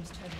Team's turret